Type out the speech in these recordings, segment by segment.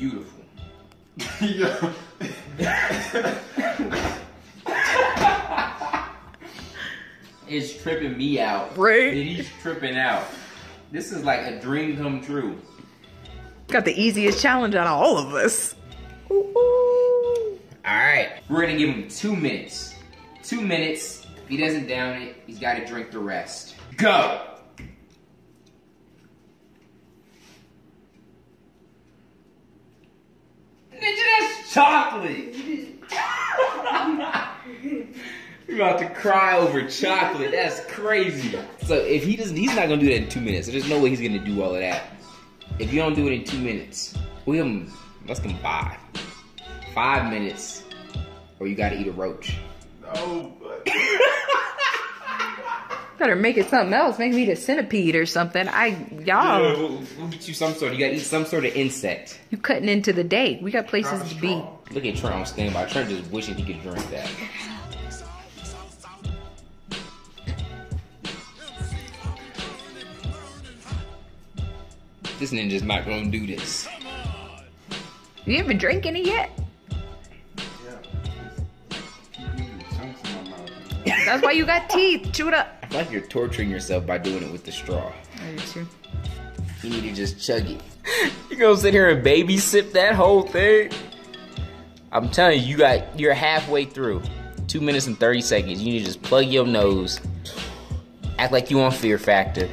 beautiful. Yo. It's tripping me out. Right. And he's tripping out. This is like a dream come true. Got the easiest challenge out of all of us. Ooh, ooh. Alright. We're gonna give him two minutes. Two minutes. If he doesn't down it, he's gotta drink the rest. Go! Ninja, that's chocolate! You're about to cry over chocolate. That's crazy. So if he doesn't, he's not gonna do that in two minutes. So there's no way he's gonna do all of that. If you don't do it in two minutes, we give him let's give him five. Five minutes, or you gotta eat a roach. No, but Better make it something else. Make me the centipede or something. I y'all, We'll, we'll get you some sort. You gotta eat some sort of insect. you cutting into the day. We got places to be. Straw. Look at Trent on standby. Trent just wishing he could drink that. This ninja's not gonna do this. You haven't drank any yet. yeah. Keep using chunks in my mouth. That's why you got teeth. Chew it up. I feel like you're torturing yourself by doing it with the straw. Oh, I do too. You need to just chug it. You gonna sit here and baby sip that whole thing? I'm telling you, you got you're halfway through. Two minutes and thirty seconds. You need to just plug your nose. Act like you on Fear Factor.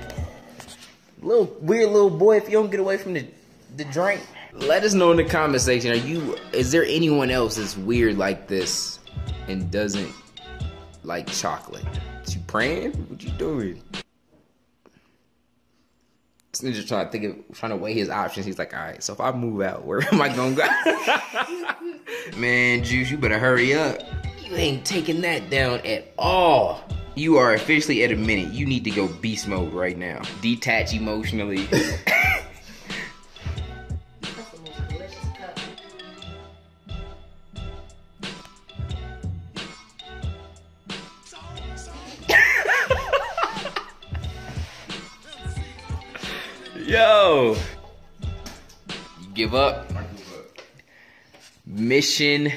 Little weird little boy, if you don't get away from the the drink. Let us know in the comment section. Are you is there anyone else that's weird like this and doesn't like chocolate? You praying? What you doing? Nigga trying to think of trying to weigh his options. He's like, all right, so if I move out, where am I gonna go? Man, Juice, you better hurry up. You ain't taking that down at all. You are officially at a minute. You need to go beast mode right now. Detach emotionally. Yo. You give up? I give up. Mission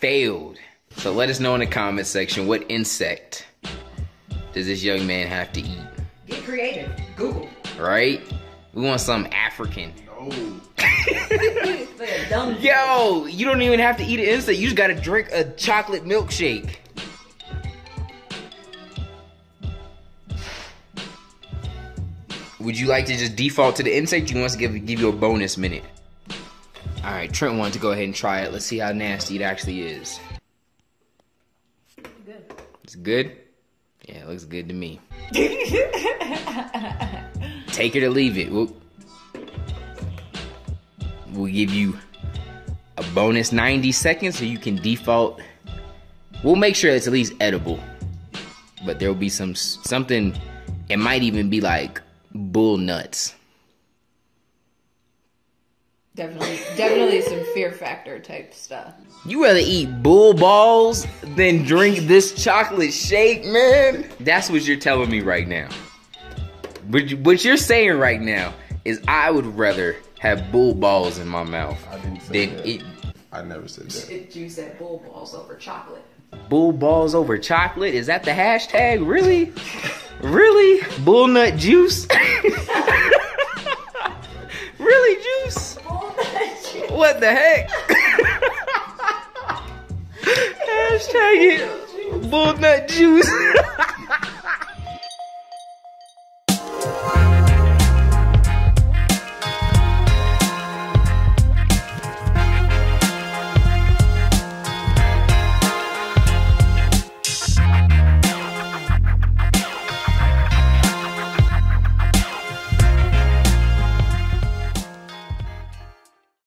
failed. So let us know in the comment section what insect does this young man have to eat, Get creative. Google. right? We want some African. No. It's like a dumb. Yo, you don't even have to eat an insect. You just gotta drink a chocolate milkshake. Would you like to just default to the insect? You want to give give you a bonus minute? All right, Trent wanted to go ahead and try it. Let's see how nasty it actually is. Good. It's good. Yeah, it looks good to me. Take it or leave it. We'll, we'll give you a bonus 90 seconds so you can default. We'll make sure it's at least edible. But there will be some something it might even be like bull nuts. Definitely, definitely some fear factor type stuff. You rather eat bull balls than drink this chocolate shake, man? That's what you're telling me right now. But what you're saying right now is I would rather have bull balls in my mouth I didn't say than that. eat I never said that. It juice that bull balls over chocolate. bull balls over chocolate. Is that the hashtag? Really? Really? Bull nut juice? What the heck? Hashtag it. Bull nut juice.